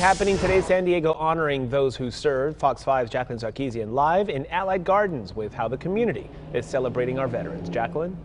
happening today, San Diego honoring those who served. Fox 5's Jacqueline Sarkeesian live in Allied Gardens with how the community is celebrating our veterans. Jacqueline?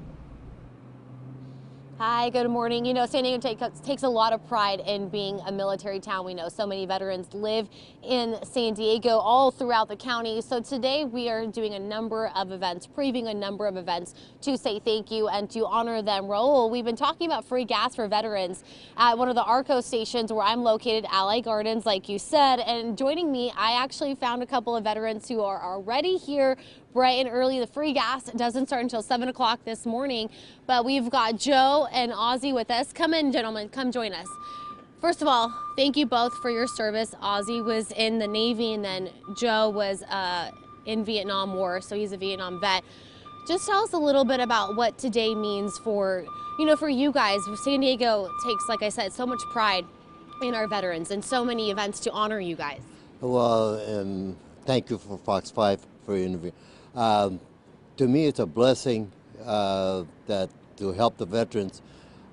Hi, good morning. You know, San Diego take, takes a lot of pride in being a military town. We know so many veterans live in San Diego all throughout the county. So today we are doing a number of events, previewing a number of events to say thank you and to honor them. Raul, we've been talking about free gas for veterans at one of the ARCO stations where I'm located, Allied Gardens, like you said. And joining me, I actually found a couple of veterans who are already here bright and early. The free gas doesn't start until 7 o'clock this morning, but we've got Joe and Ozzy with us. Come in, gentlemen. Come join us. First of all, thank you both for your service. Ozzy was in the Navy, and then Joe was uh, in Vietnam War, so he's a Vietnam vet. Just tell us a little bit about what today means for, you know, for you guys. San Diego takes, like I said, so much pride in our veterans and so many events to honor you guys. Well, thank you for Fox 5 for your interview. Um, to me, it's a blessing uh, that to help the veterans,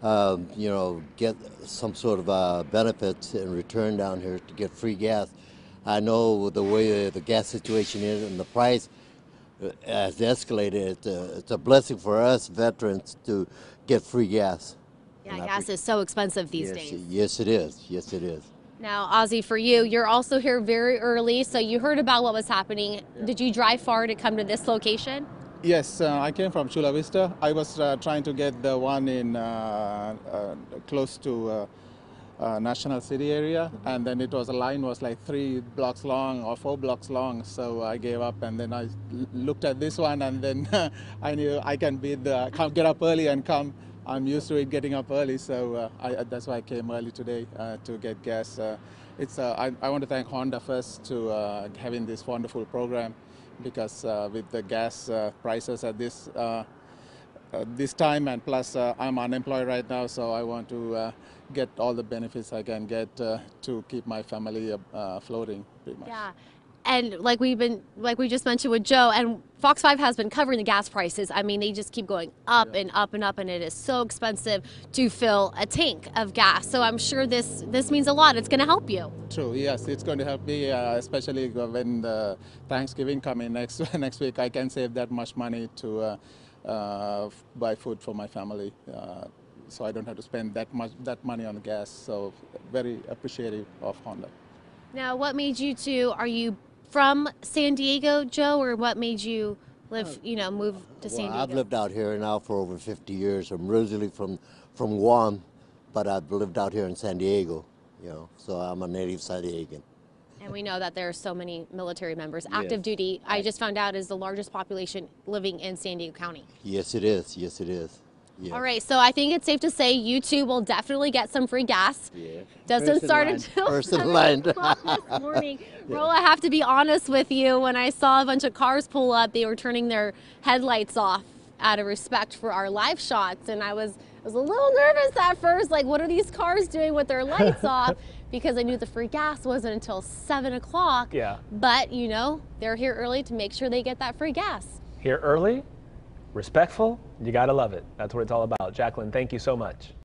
um, you know, get some sort of uh, benefits in return down here to get free gas. I know the way the gas situation is and the price uh, has escalated. It's a, it's a blessing for us veterans to get free gas. Yeah, gas is so expensive these yes, days. Yes, it is. Yes, it is. Now, Ozzy, for you, you're also here very early, so you heard about what was happening. Did you drive far to come to this location? Yes, uh, I came from Chula Vista. I was uh, trying to get the one in uh, uh close to uh, uh, National City area, and then it was a line was like three blocks long or four blocks long. So I gave up, and then I looked at this one, and then I knew I can be the come get up early and come I'm used to it getting up early, so uh, I, that's why I came early today uh, to get gas. Uh, it's, uh, I, I, want to thank Honda first to uh, having this wonderful program because uh, with the gas uh, prices at this uh, this time and plus I'm unemployed right now, so I want to get all the benefits I can get to keep my family floating pretty much. Yeah and like we've been like we just mentioned with Joe and Fox 5 has been covering the gas prices. I mean, they just keep going up yeah. and up and up and it is so expensive to fill a tank of gas. So I'm sure this this means a lot. It's going to help you. True. Yes, it's going to help me uh, especially when the Thanksgiving coming next next week. I can save that much money to uh, uh, buy food for my family. Uh, so I don't have to spend that much that money on gas. So very appreciative of Honda. Now, what made you to? Are you from San Diego, Joe, or what made you live, uh, you know, move to San Diego? I've lived out here now for over 50 years. I'm originally from, from Guam, but I've lived out here in San Diego, you know, so I'm a native San Diegan. And we know that there are so many military members. Active yes. duty, I just found out, is the largest population living in San Diego County. Yes, it is. Yes, it is. Yeah. All right, so I think it's safe to say you two will definitely get some free gas. Yeah. Doesn't First start until First in line. this morning. yeah. Ro, I have to be honest with you. When I saw a bunch of cars pull up, they were turning their headlights off out of respect for our live shots, and I was I was a little nervous at first. Like, what are these cars doing with their lights off? Because I knew the free gas wasn't until seven o'clock. Yeah. But you know, they're here early to make sure they get that free gas. Here early respectful, you got to love it. That's what it's all about. Jacqueline, thank you so much.